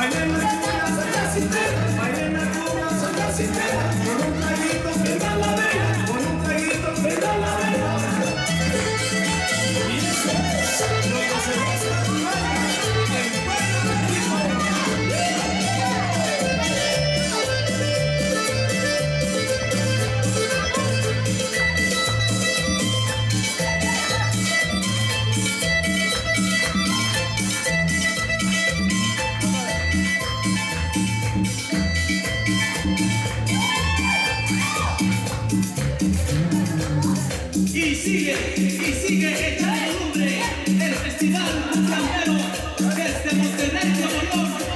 Bailen la cumbia, la cintera. sigue y sigue esta costumbre, el Festival Bucanero desde Montenegro, Bolón.